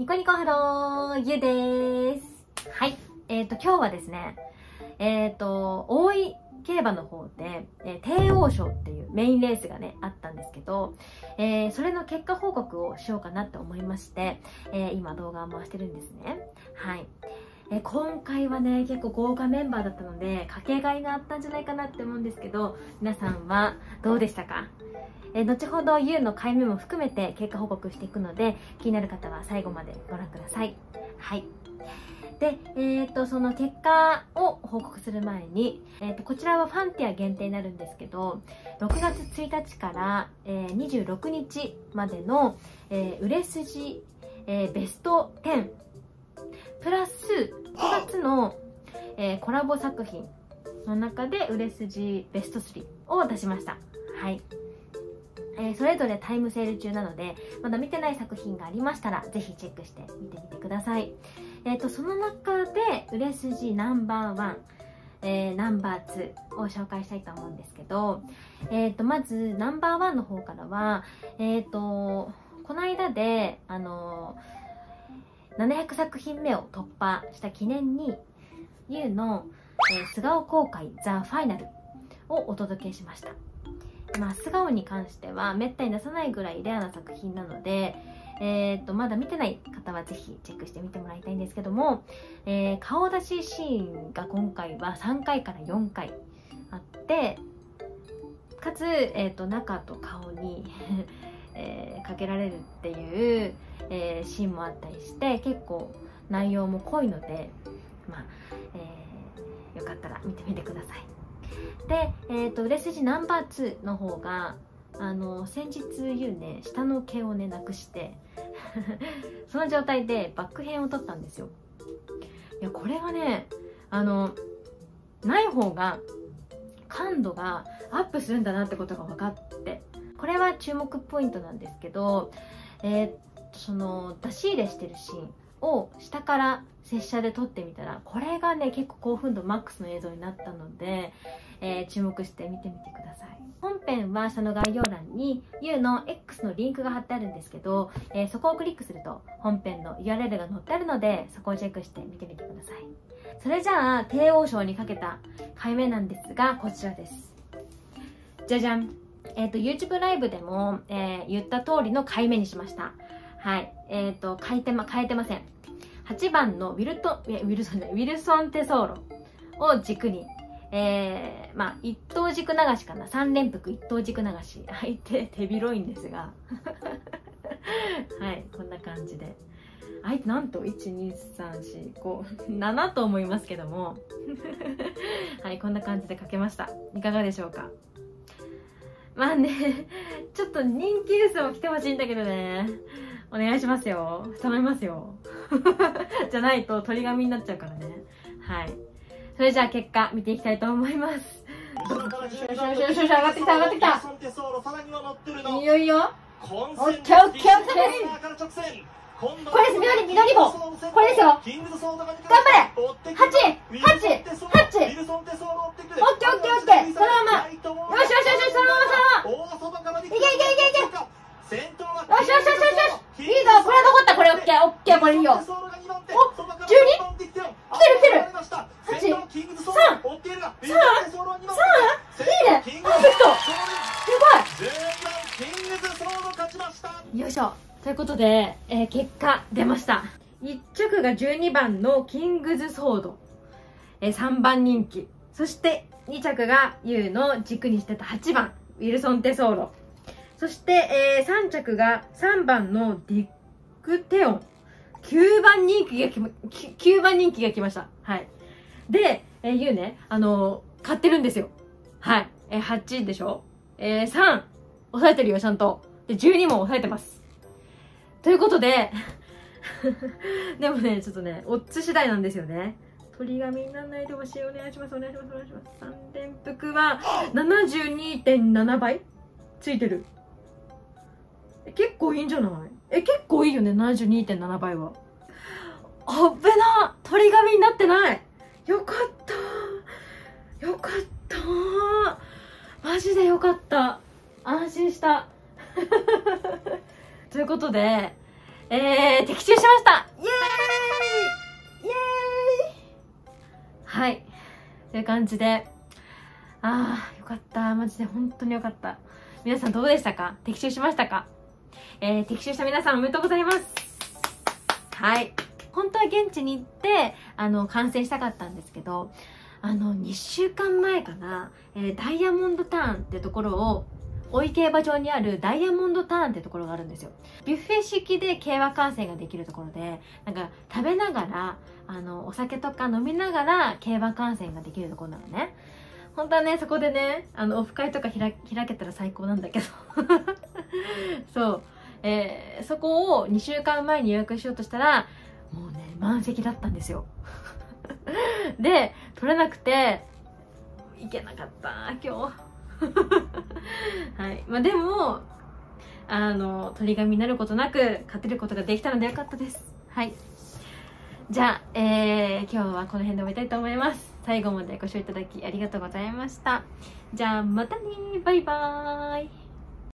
ニコニコハロー、ゆうです。はい。えっ、ー、と、今日はですね、えっ、ー、と、大井競馬の方で、えー、帝王賞っていうメインレースがね、あったんですけど、えー、それの結果報告をしようかなって思いまして、え、今動画を回してるんですね。はい。え今回はね、結構豪華メンバーだったので、かけがいがあったんじゃないかなって思うんですけど、皆さんはどうでしたか？え後ほど YOU の解明も含めて結果報告していくので、気になる方は最後までご覧ください。はい。で、えっ、と、その結果を報告する前に、えっ、と、こちらはファンティア限定になるんですけど、6月1日から、えー、26日までの、え売れ筋、えベスト10、ボ作品の中で売れ筋ベスト3を出しました。はい。えー、それぞれタイムセール中なので、まだ見てない作品がありましたら、ぜひチェックして見てみてください。えっ、ー、と、その中で、売れ筋ナンバーワン、えー、ナンバー2を紹介したいと思うんですけど、えっ、ー、と、まず、ナンバーワンの方からは、えっ、ー、と、この間で、あの700作品目を突破した記念に、U の、えー、素顔公開ザ・ファイナルをお届けしました。まあ、素顔に関してはめったに出さないぐらいレアな作品なので、えー、っと、まだ見てない方はぜひチェックしてみてもらいたいんですけども、えー、顔出しシーンが今回は3回から4回あって、かつ、えー、と、中と顔に えー、かけられるっていう、えー、シーンもあったりして結構内容も濃いので、まあ、よかったら見てみてください。で、えーと、売れ筋ナンバー2の方があの先日言うね下の毛をねなくして その状態でバック編を取ったんですよ。いやこれはねあのない方が感度がアップするんだなってことが分かって。これは注目ポイントなんですけどえー、その出し入れしてるシーン。を下から拙者で撮ってみたらこれがね結構興奮度マックスの映像になったので、えー、注目して見てみてください。本編は下の概要欄に U の X のリンクが貼ってあるんですけど、えー、そこをクリックすると本編の URL が載ってあるのでそこをチェックして見てみてください。それじゃあ帝王賞にかけた回目なんですがこちらです。じゃじゃん。えっ、ー、と YouTube ライブでも、え言った通りの回目にしました。はいえっ、と変えてま変えてません8番のウィルト、ウィルソンじゃない、ウィルソンテソーロを軸に、えー、まあ、一等軸流しかな。三連複一等軸流し。相手手広いんですが。はい、こんな感じで。相手なんと、1、2、3、4、5、7と思いますけども。はい、こんな感じで書けました。いかがでしょうか？まあね、ちょっと人気薄も来てほしいんだけどね。お願いしますよ。頼みますよ。じゃないと鳥紙になっちゃうからね。はい。それじゃあ結果見ていきたいと思います。よしよしよしよし上がってきた上がってきた。いよいよ。オッケーオッケーオッケー。これです、緑、緑棒。これですよ。頑張れ !8! 8! 8! オッケーオッケーオッケーそのままよしよしよしそのままそのままいけいけいけいけよしよしよしよしよしいいぞこれ残ったこれオッケーオッケーこれいいよ。お 12? 来てる来てる。8 3 3 3いいね。パーフェクトやばい。よいしょ。ということで、えー、結果出ました。1着が12番のキングズソード、えー、3番人気。そして2着が U の軸にしてた8番ウィルソンテソーロそして、えー、3着が3番のディックテオン。9番人気がきま、9番人気が来ました。はい。で、えー、言うね、あのー、買ってるんですよ。はい。えー、8でしょ？えー、3、抑えてるよ、ちゃんと。で、12も抑えてます。ということで、でもね、ちょっとね、オッズ次第なんですよね。鳥紙にならないでほしい。お願いします、お願いします、お願いします。3連複は 72.7倍ついてる。結構いいんじゃない？え、結構いいよね、72.7倍は。あっ。べな鳥紙になってない。よかった。よかった。マジでよかった。安心した。ということで、えー、的中しました。イエーイ。イエーイ。はい。という感じで、あー、よかった。マジで本当によかった。皆さんどうでしたか？的中しましたか？えー、的中した皆さんおめでとうございます。はい。本当は現地に行って、あの、観戦したかったんですけど、あの、2週間前かな、えーダイヤモンドターンってところを、大井競馬場にあるダイヤモンドターンってところがあるんですよ。ビュッフェ式で競馬観戦ができるところで、なんか食べながら、あの、お酒とか飲みながら競馬観戦ができるところなのね。本当はね、そこでね、あの、オフ会とか開けたら最高なんだけど。そう。えーそこを2週間前に予約しようとしたら、もうね、満席だったんですよ。で、取れなくて、行けなかった、今日。はい。まあでも、あの、鳥紙になることなく、勝てることができたのでよかったです。はい。じゃあ、えー、今日はこの辺で終わりたいと思います。最後までご視聴いただきありがとうございました。じゃあ、またねバイバーイ